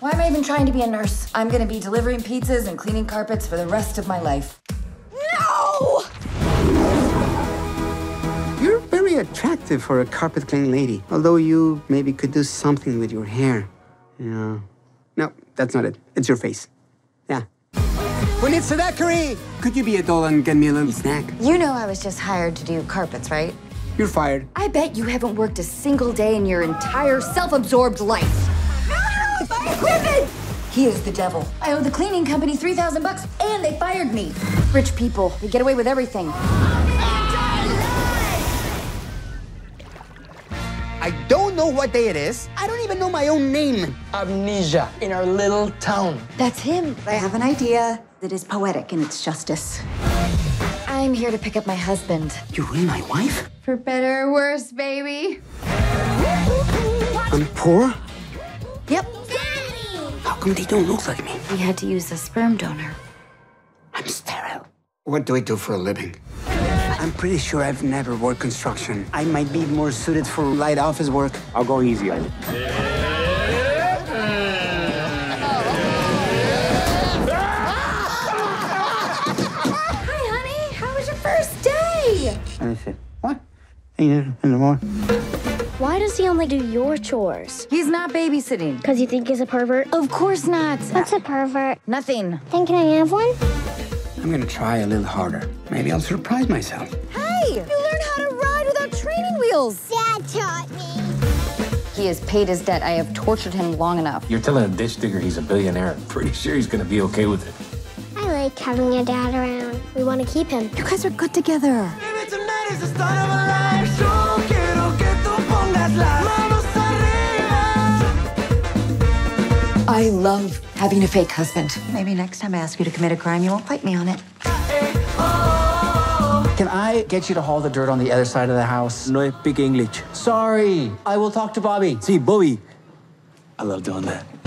Why am I even trying to be a nurse? I'm gonna be delivering pizzas and cleaning carpets for the rest of my life. No! You're very attractive for a carpet cleaning lady, although you maybe could do something with your hair. Yeah. No, that's not it. It's your face. Yeah. When Bonitsa Dakari! Could you be a doll and get me a little snack? You know I was just hired to do carpets, right? You're fired. I bet you haven't worked a single day in your entire self-absorbed life. My equipment! He is the devil. I owe the cleaning company 3,000 bucks and they fired me. Rich people, they get away with everything. I don't know what day it is. I don't even know my own name. Amnesia in our little town. That's him. I have an idea that is poetic in its justice. I'm here to pick up my husband. You're really my wife? For better or worse, baby. I'm poor? Yep. How come they don't look like me? We had to use a sperm donor. I'm sterile. What do I do for a living? I'm pretty sure I've never worked construction. I might be more suited for light office work. I'll go easy on you. Hi, honey. How was your first day? And I said, what? Ain't it anymore? Why does he only do your chores? He's not babysitting. Because you think he's a pervert? Of course not. What's a pervert? Nothing. Then can I have one? I'm gonna try a little harder. Maybe I'll surprise myself. Hey, you learned how to ride without training wheels. Dad taught me. He has paid his debt. I have tortured him long enough. You're telling a ditch digger he's a billionaire. Pretty sure he's gonna be okay with it. I like having your dad around. We want to keep him. You guys are good together. I love having a fake husband. Maybe next time I ask you to commit a crime, you won't fight me on it. Can I get you to haul the dirt on the other side of the house? No speak English. Sorry. I will talk to Bobby. See, Bobby. I love doing that.